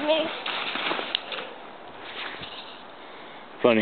me. Funny.